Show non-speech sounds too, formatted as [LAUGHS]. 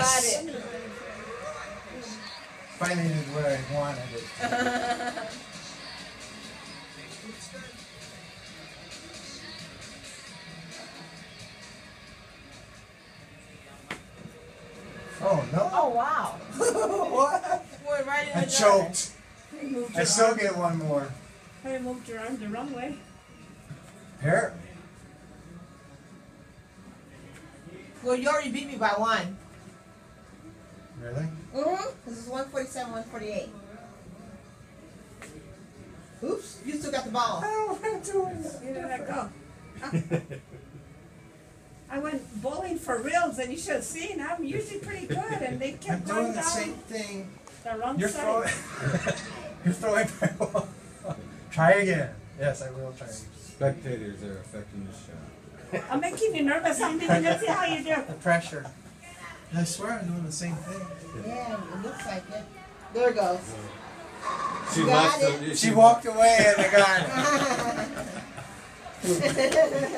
Yes. got it. Finally did where I wanted it. Oh no! Oh wow. [LAUGHS] what? Went right in I the choked. I still arm. get one more. I moved your arm the wrong way. Here. Well, you already beat me by one. Really? Mm-hmm. This is 147, 148. Oops, you still got the ball. don't want to do it. Where did that go? [LAUGHS] I went bowling for reals, and you should have seen. I'm usually pretty good, and they I'm kept doing going the down same thing. the wrong You're side. throwing. [LAUGHS] You're throwing my [LAUGHS] ball. Try again. Yes, I will try. again. Spectators are affecting the shot. I'm making you nervous. I'm thinking, let's see how you do. The pressure. I swear I'm doing the same thing. Yeah, it looks like it. There it goes. She Got must have. She walked away and I got it. [LAUGHS] [LAUGHS]